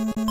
you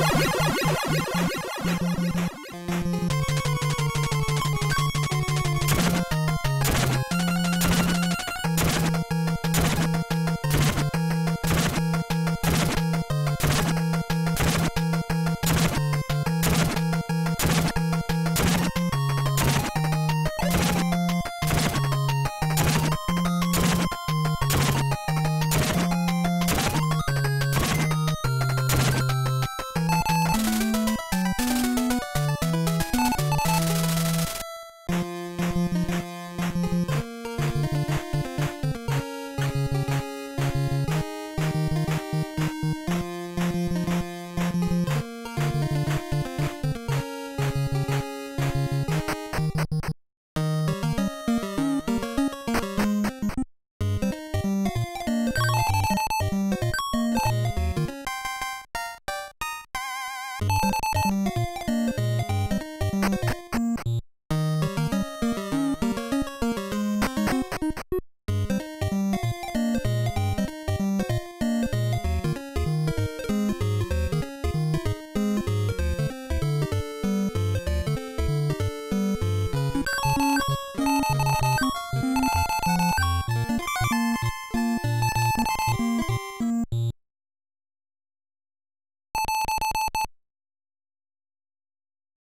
Thank you.